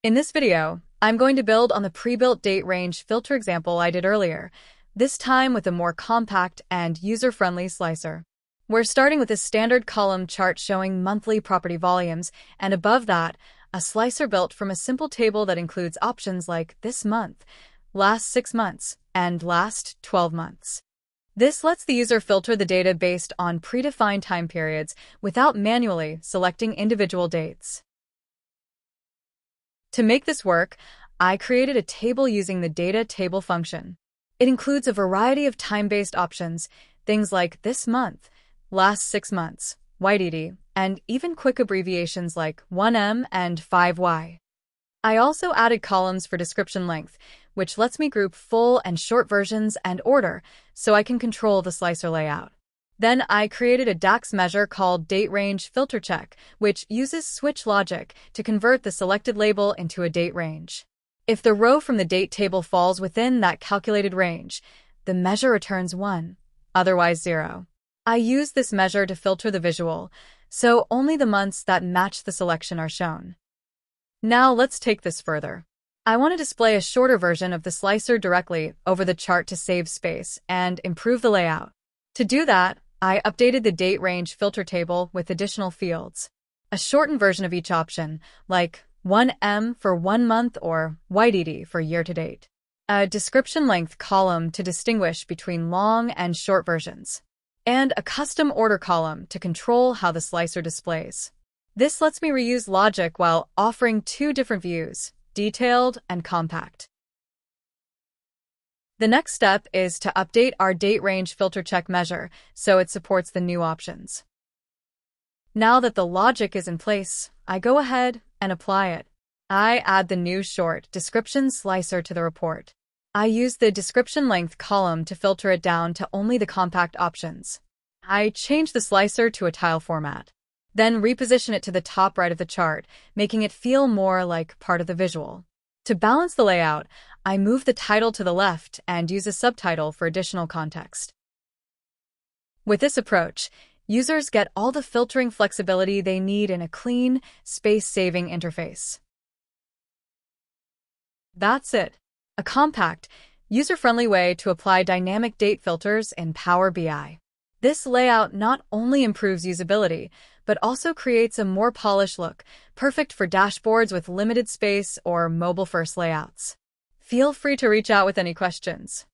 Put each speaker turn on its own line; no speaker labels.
In this video, I'm going to build on the pre-built date range filter example I did earlier, this time with a more compact and user-friendly slicer. We're starting with a standard column chart showing monthly property volumes, and above that, a slicer built from a simple table that includes options like this month, last six months, and last 12 months. This lets the user filter the data based on predefined time periods without manually selecting individual dates. To make this work, I created a table using the data table function. It includes a variety of time-based options, things like this month, last six months, YTD, and even quick abbreviations like 1M and 5Y. I also added columns for description length, which lets me group full and short versions and order so I can control the slicer layout. Then I created a DAX measure called Date Range Filter Check, which uses switch logic to convert the selected label into a date range. If the row from the date table falls within that calculated range, the measure returns 1, otherwise 0. I use this measure to filter the visual, so only the months that match the selection are shown. Now let's take this further. I want to display a shorter version of the slicer directly over the chart to save space and improve the layout. To do that, I updated the date range filter table with additional fields. A shortened version of each option, like 1M for one month or YTD for year to date. A description length column to distinguish between long and short versions. And a custom order column to control how the slicer displays. This lets me reuse logic while offering two different views, detailed, and compact. The next step is to update our date range filter check measure so it supports the new options. Now that the logic is in place, I go ahead and apply it. I add the new short description slicer to the report. I use the description length column to filter it down to only the compact options. I change the slicer to a tile format. Then reposition it to the top right of the chart, making it feel more like part of the visual. To balance the layout, I move the title to the left and use a subtitle for additional context. With this approach, users get all the filtering flexibility they need in a clean, space-saving interface. That's it. A compact, user-friendly way to apply dynamic date filters in Power BI. This layout not only improves usability, but also creates a more polished look, perfect for dashboards with limited space or mobile-first layouts. Feel free to reach out with any questions.